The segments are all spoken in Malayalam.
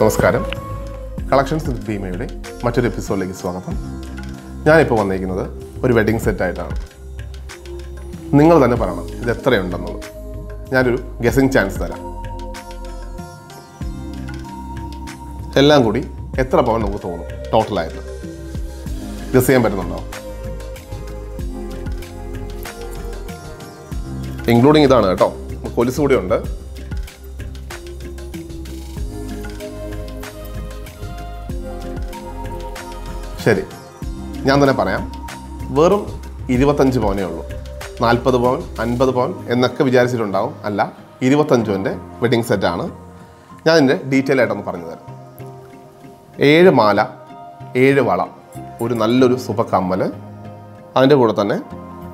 നമസ്കാരം. കളക്ഷൻസ് വിത്ത് ഭീമയുടെ മറ്റൊരു എപ്പിസോഡിലേക്ക് സ്വാഗതം. ഞാനിപ്പോൾ വന്നിരിക്കുന്നത് ഒരു വെഡിങ് സെറ്റായിട്ടാണ് നിങ്ങൾ തന്നെ പറയണം ഇത് എത്രയുണ്ടെന്നുള്ളത്. ഞാനൊരു ഗസിങ് ചാൻസ് തരാം. എല്ലാം കൂടി എത്ര പവൻ നമുക്ക് തോന്നും ടോട്ടലായിട്ട് ഗസ് ചെയ്യാൻ പറ്റുന്നുണ്ടോ? ഇൻക്ലൂഡിങ് ഇതാണ് കേട്ടോ. കൊലുസ് കൂടി ശരി. ഞാൻ തന്നെ പറയാം. വെറും ഇരുപത്തഞ്ച് പവനേ ഉള്ളൂ. നാൽപ്പത് പവൻ അൻപത് പവൻ എന്നൊക്കെ വിചാരിച്ചിട്ടുണ്ടാവും. അല്ല ഇരുപത്തഞ്ച് പവന്റെ വെഡിങ് സെറ്റാണ് ഞാൻ ഇതിന്റെ ഡീറ്റെയിൽ ആയിട്ടൊന്ന് പറഞ്ഞു തരാം. ഏഴ് മാല ഏഴ് വള ഒരു നല്ലൊരു സുഭ കമ്മൽ അതിന്റെ കൂടെ തന്നെ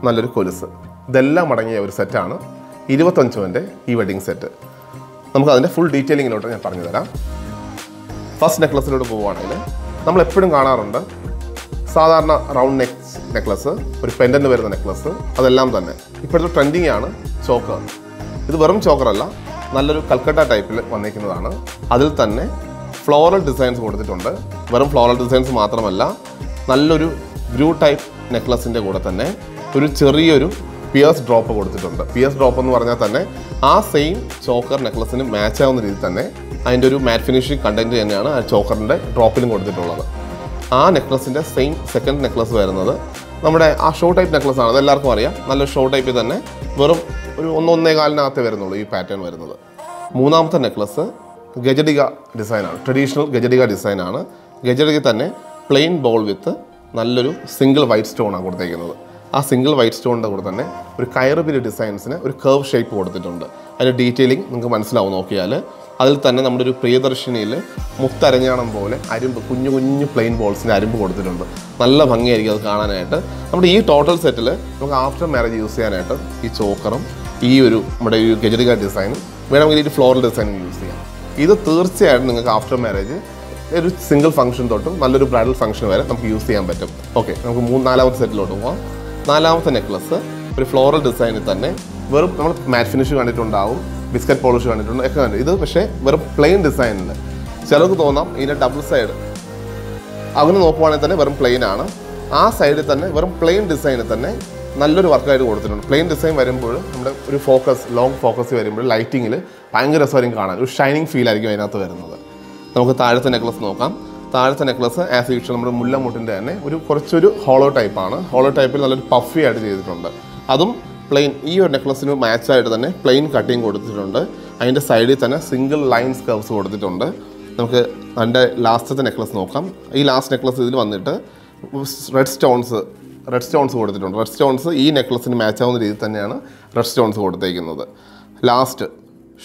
നല്ലൊരു കൊലുസ്. ഇതെല്ലാം അടങ്ങിയ ഒരു സെറ്റാണ് ഇരുപത്തഞ്ച് പവന്റെ ഈ വെഡിങ് സെറ്റ് നമുക്ക് അതിന്റെ ഫുൾ ഡീറ്റെയിലിങ്ങിലോട്ട് ഞാൻ പറഞ്ഞു തരാം. ഫസ്റ്റ് നെക്ലസിലോട്ട് പോവുകയാണെങ്കിൽ നമ്മൾ എപ്പോഴും കാണാറുണ്ട്. സാധാരണ റൗണ്ട് നെക്ക് നെക്ലസ് ഒരു പെൻഡന്റ് വരുന്ന നെക്ലസ് അതെല്ലാം തന്നെ. ഇപ്പോഴത്തെ ട്രെൻഡിങ് ആണ് ചോക്കർ. ഇത് വെറും ചോക്കറല്ല നല്ലൊരു കൽക്കട്ട ടൈപ്പിൽ വന്നിരിക്കുന്നതാണ് അതിൽ തന്നെ ഫ്ലോറൽ ഡിസൈൻസ് കൊടുത്തിട്ടുണ്ട്. വെറും ഫ്ലോറൽ ഡിസൈൻസ് മാത്രമല്ല നല്ലൊരു ഗ്രൂ ടൈപ്പ് നെക്ലസിന്റെ കൂടെ തന്നെ ഒരു ചെറിയൊരു പിയേഴ്സ് ഡ്രോപ്പ് കൊടുത്തിട്ടുണ്ട്. പിയേഴ്സ് ഡ്രോപ്പ് എന്ന് പറഞ്ഞാൽ തന്നെ ആ സെയിം ചോക്കർ നെക്ലസിന് മാച്ച് ആവുന്ന രീതിയിൽ തന്നെ അതിന്റെ ഒരു മാറ്റ് ഫിനിഷിംഗ് കണ്ടന്റ് തന്നെയാണ് ആ ചോക്കറിന്റെ ഡ്രോപ്പിലും കൊടുത്തിട്ടുള്ളത്. ആ നെക്ലസിന്റെ സെയിം സെക്കൻഡ് നെക്ലസ് വരുന്നത് നമ്മുടെ ആ ഷോ ടൈപ്പ് നെക്ലസ് ആണ്. അതെല്ലാവർക്കും അറിയാം. നല്ല ഷോ ടൈപ്പിൽ തന്നെ. വെറും ഒരു ഒന്നൊന്നേ കാലിനകത്തേ വരുന്നുള്ളൂ ഈ പാറ്റേൺ വരുന്നത്. മൂന്നാമത്തെ നെക്ലസ് ഗജഡിക ഡിസൈനാണ് ട്രഡീഷണൽ ഗജഡിക ഡിസൈനാണ് ഗജഡിക തന്നെ പ്ലെയിൻ ബോൾ വിത്ത് നല്ലൊരു സിംഗിൾ വൈറ്റ് സ്റ്റോണാണ് കൊടുത്തേക്കുന്നത്. ആ സിംഗിൾ വൈറ്റ് സ്റ്റോണിന്റെ കൂടെ തന്നെ ഒരു കയറുപിരി ഡിസൈൻസിന് ഒരു കർവ് ഷേപ്പ് കൊടുത്തിട്ടുണ്ട്. അതിന്റെ ഡീറ്റെയിലിംഗ് നിങ്ങൾക്ക് മനസ്സിലാവും നോക്കിയാൽ. അതിൽ തന്നെ നമ്മുടെ ഒരു പ്രിയദർശിനിയിൽ മുത്തരഞ്ഞാണം പോലെ അരുമ്പ് കുഞ്ഞു കുഞ്ഞു പ്ലെയിൻ ബോൾസിന് അരുമ്പ് കൊടുത്തിട്ടുണ്ട്. നല്ല ഭംഗിയായിരിക്കും അത് കാണാനായിട്ട്. നമ്മുടെ ഈ ടോട്ടൽ സെറ്റിൽ നമുക്ക് ആഫ്റ്റർ മാരേജ് യൂസ് ചെയ്യാനായിട്ട് ഈ ചോക്കറും ഈ ഒരു നമ്മുടെ ഈ ഗജരിക ഡിസൈനും വേണമെങ്കിൽ ഈ ഫ്ലോറൽ ഡിസൈനും യൂസ് ചെയ്യാം. ഇത് തീർച്ചയായിട്ടും നിങ്ങൾക്ക് ആഫ്റ്റർ മാരേജ് ഒരു സിംഗിൾ ഫംഗ്ഷൻ തൊട്ടും നല്ലൊരു ബ്രൈഡൽ ഫംഗ്ഷൻ വരെ നമുക്ക് യൂസ് ചെയ്യാൻ പറ്റും. ഓക്കെ നമുക്ക് മൂന്ന് നാലാമത്തെ സെറ്റിലോട്ട് പോകാം നാലാമത്തെ നെക്ലസ് ഒരു ഫ്ലോറൽ ഡിസൈനിൽ തന്നെ വെറും നമ്മൾ മാറ്റ് ഫിനിഷ് കണ്ടിട്ടുണ്ടാവും ബിസ്ക്കറ്റ് പോളിഷ് കണ്ടിട്ടുണ്ട് ഒക്കെ കണ്ടു ഇത് പക്ഷേ വെറും പ്ലെയിൻ ഡിസൈനിൽ ചിലർക്ക് തോന്നാം ഇതിന്റെ ഡബിൾ സൈഡ് അങ്ങനെ നോക്കുവാണെങ്കിൽ തന്നെ വെറും പ്ലെയിൻ ആണ്. ആ സൈഡിൽ തന്നെ വെറും പ്ലെയിൻ ഡിസൈനിൽ തന്നെ നല്ലൊരു വർക്കായിട്ട് കൊടുത്തിട്ടുണ്ട്. പ്ലെയിൻ ഡിസൈൻ വരുമ്പോൾ നമ്മുടെ ഒരു ഫോക്കസ് ലോങ് ഫോക്കസ് വരുമ്പോൾ ലൈറ്റിങ്ങിൽ ഭയങ്കര രസമായിരിക്കും കാണാൻ. ഒരു ഷൈനിങ് ഫീൽ ആയിരിക്കും അതിനകത്ത് വരുന്നത്. നമുക്ക് താഴത്തെ നെക്ലസ് നോക്കാം. താഴത്തെ നെക്ലസ് ആസ് യൂഷ്വൽ നമ്മുടെ മുല്ലമുട്ടിന്റെ തന്നെ ഒരു കുറച്ചൊരു ഹോളോ ടൈപ്പാണ് ഹോളോ ടൈപ്പിൽ നല്ലൊരു പഫി ആയിട്ട് ചെയ്തിട്ടുണ്ട്. അതും പ്ലെയിൻ ഈ ഒരു നെക്ലസിന് മാച്ചായിട്ട് തന്നെ പ്ലെയിൻ കട്ടിങ് കൊടുത്തിട്ടുണ്ട്. അതിന്റെ സൈഡിൽ തന്നെ സിംഗിൾ ലൈൻസ് കർവ്സ് കൊടുത്തിട്ടുണ്ട്. നമുക്ക് അതിന്റെ ലാസ്റ്റത്തെ നെക്ലസ് നോക്കാം. ഈ ലാസ്റ്റ് നെക്ലസ് ഇതിൽ വന്നിട്ട് റെഡ് സ്റ്റോൺസ് റെഡ് സ്റ്റോൺസ് കൊടുത്തിട്ടുണ്ട്. റെഡ് സ്റ്റോൺസ് ഈ നെക്ലസിന് മാച്ചാവുന്ന രീതിയിൽ തന്നെയാണ് റെഡ് സ്റ്റോൺസ് കൊടുത്തേക്കുന്നത്. ലാസ്റ്റ്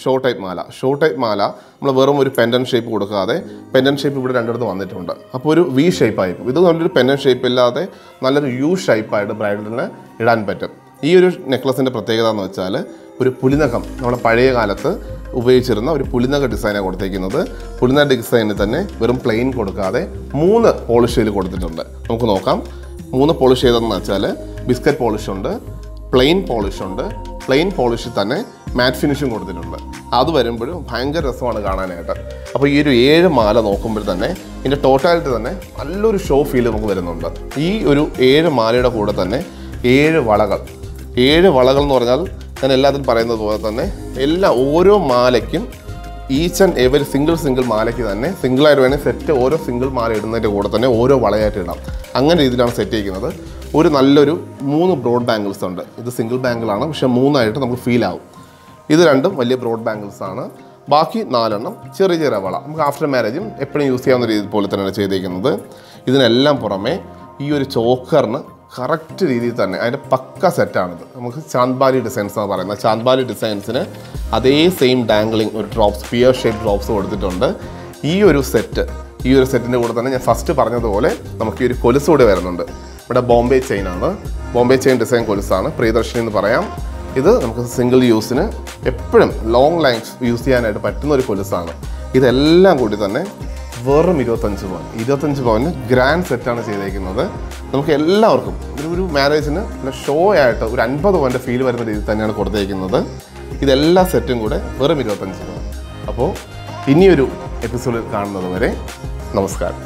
ഷോ ടൈപ്പ് മാല. ഷോ ടൈപ്പ് മാല നമ്മൾ വെറും ഒരു പെൻഡൻ ഷേപ്പ് കൊടുക്കാതെ പെൻഡൻ ഷേപ്പ് ഇവിടെ രണ്ടിടത്ത് വന്നിട്ടുണ്ട്. അപ്പോൾ ഒരു വി ഷേപ്പ് ഷേപ്പായി ഇത് നല്ലൊരു പെൻഡൻ ഷേപ്പ് ഇല്ലാതെ നല്ലൊരു യു ഷേപ്പായിട്ട് ബ്രൈഡലിന് ഇടാൻ പറ്റും. ഈ ഒരു നെക്ലസിന്റെ പ്രത്യേകത എന്ന് വെച്ചാൽ ഒരു പുലിനകം നമ്മുടെ പഴയ കാലത്ത് ഉപയോഗിച്ചിരുന്ന ഒരു പുലിനക ഡിസൈനാണ് കൊടുത്തേക്കുന്നത്. പുലിനക ഡിസൈനിൽ തന്നെ വെറും പ്ലെയിൻ കൊടുക്കാതെ മൂന്ന് പോളിഷ് ചെയ്ത് കൊടുത്തിട്ടുണ്ട്. നമുക്ക് നോക്കാം. മൂന്ന് പോളിഷ് ചെയ്തതെന്ന് വെച്ചാൽ ബിസ്ക്കറ്റ് പോളിഷ് ഉണ്ട് പ്ലെയിൻ പോളിഷ് ഉണ്ട്. പ്ലെയിൻ പോളിഷിൽ തന്നെ മാറ്റ് ഫിനിഷും കൊടുത്തിട്ടുണ്ട്. അത് വരുമ്പോഴും ഭയങ്കര രസമാണ് കാണാനായിട്ട്. അപ്പോൾ ഈ ഒരു ഏഴ് മാല നോക്കുമ്പോൾ തന്നെ ഇതിന്റെ ടോട്ടാലിറ്റി തന്നെ നല്ലൊരു ഷോ ഫീൽ നമുക്ക് വരുന്നുണ്ട്. ഈ ഒരു ഏഴ് മാലയുടെ കൂടെ തന്നെ ഏഴ് വളകൾ. ഏഴ് വളകൾ എന്ന് പറഞ്ഞാൽ ഞാൻ എല്ലാത്തിനും പറയുന്നത് പോലെ തന്നെ എല്ലാ ഓരോ മാലയ്ക്കും each and every single single മാലയ്ക്ക് തന്നെ സിംഗിളായിട്ട് വേണേൽ സെറ്റ് ഓരോ സിംഗിൾ മാല ഇടുന്നതിന്റെ കൂടെ തന്നെ ഓരോ വളയായിട്ട് ഇടാം. അങ്ങനെ രീതിയിലാണ് സെറ്റ് ചെയ്യുന്നത് ഒരു നല്ലൊരു മൂന്ന് ബ്രോഡ് ബാംഗിൾസ് ഉണ്ട്. ഇത് സിംഗിൾ ബാംഗിളാണ് പക്ഷേ മൂന്നായിട്ട് നമുക്ക് ഫീൽ ആവും. ഇത് രണ്ടും വലിയ ബ്രോഡ് ബാംഗിൾസ് ആണ് ബാക്കി നാലെണ്ണം ചെറിയ ചെറിയ വള. നമുക്ക് ആഫ്റ്റർ മാരേജും എപ്പോഴും യൂസ് ചെയ്യാവുന്ന രീതി പോലെ തന്നെയാണ് ചെയ്തേക്കുന്നത്. ഇതിനെല്ലാം പുറമെ ഈ ഒരു ചോക്കറിന് കറക്റ്റ് രീതിയിൽ തന്നെ അതിന്റെ പക്ക സെറ്റാണിത് നമുക്ക് ചാന്ദ്ബാലി ഡിസൈൻസ് എന്ന് പറയുന്നത്. ചാന്ദ്ബാലി ഡിസൈൻസിന് അതേ സെയിം ഡാംഗ്ലിംഗ് ഒരു ഡ്രോപ്സ് പിയർ ഷേപ്പ് ഡ്രോപ്സ് കൊടുത്തിട്ടുണ്ട്. ഈ ഒരു സെറ്റ് ഈ ഒരു സെറ്റിന്റെ കൂടെ തന്നെ ഞാൻ ഫസ്റ്റ് പറഞ്ഞതുപോലെ നമുക്ക് ഈ ഒരു കൊലുസ് കൂടെ വരുന്നുണ്ട്. ഇവിടെ ബോംബെ ചെയിൻ ആണ്. ബോംബെ ചെയിൻ ഡിസൈൻ കൊലുസാണ്. പ്രിയദർശിനി എന്ന് പറയാം. ഇത് നമുക്ക് സിംഗിൾ യൂസിന് എപ്പോഴും ലോങ് ലൈൻസ് യൂസ് ചെയ്യാനായിട്ട് പറ്റുന്ന ഒരു കൊലുസാണ് ഇതെല്ലാം കൂടി തന്നെ വെറും ഇരുപത്തഞ്ച് പവൻ. ഇരുപത്തഞ്ച് പവന് ഗ്രാൻഡ് സെറ്റാണ് ചെയ്തേക്കുന്നത്. നമുക്ക് എല്ലാവർക്കും ഒരു ഒരു മാരേജിന് ഷോ ആയിട്ട് ഒരു അൻപത് പവന്റെ ഫീൽ വരുന്ന രീതിയിൽ തന്നെയാണ് കൊടുത്തേക്കുന്നത്. ഇതെല്ലാ സെറ്റും കൂടെ വെറും ഇരുപത്തഞ്ച് പവൻ. അപ്പോൾ ഇനിയൊരു എപ്പിസോഡിൽ കാണുന്നത് വരെ നമസ്കാരം.